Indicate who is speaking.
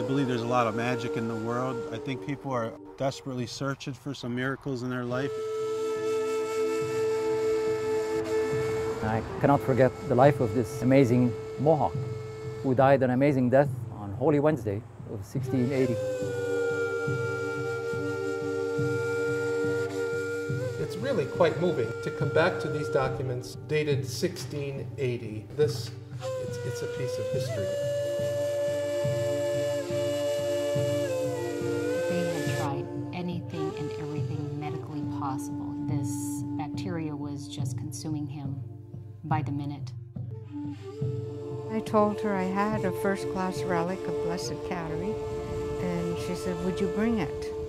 Speaker 1: believe there's a lot of magic in the world. I think people are desperately searching for some miracles in their life.
Speaker 2: I cannot forget the life of this amazing Mohawk who died an amazing death on Holy Wednesday of 1680.
Speaker 3: It's really quite moving to come back to these documents dated 1680. This, it's, it's a piece of history.
Speaker 4: Possible. This bacteria was just consuming him by the minute.
Speaker 5: I told her I had a first class relic of Blessed Kateri, and she said, Would you bring it?